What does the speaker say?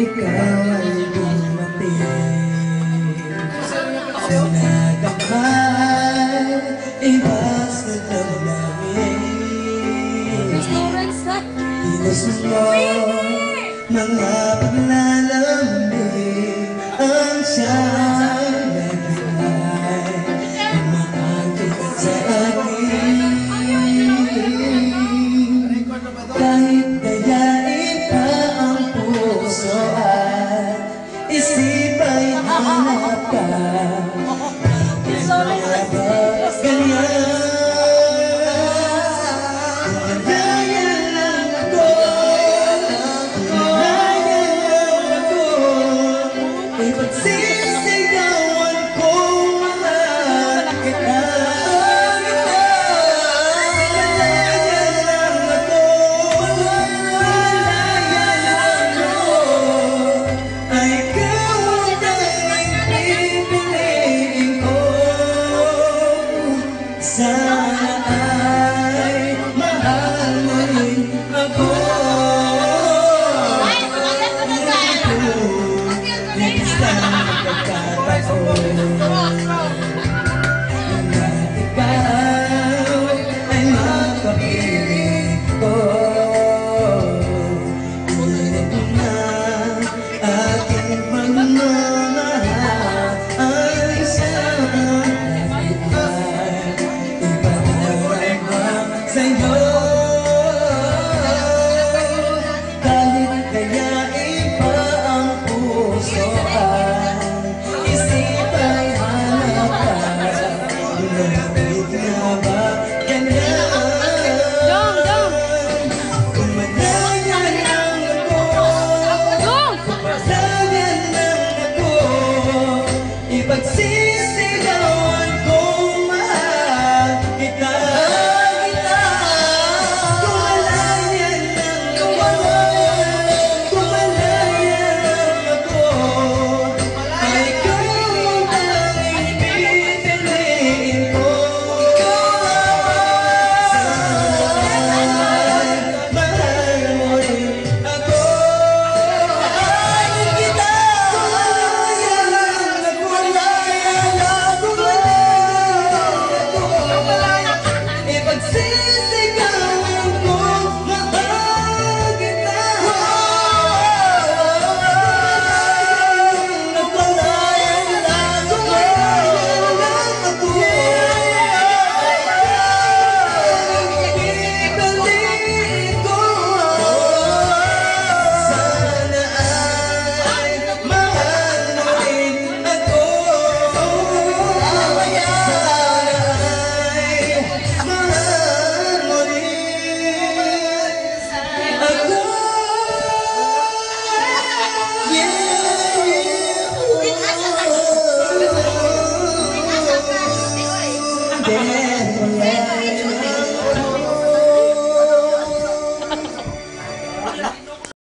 ikaw ay dumating lang namin Lawrence, ha? Inusun mo mga paglalamig Ang siyang puso at Isip ay hanap ka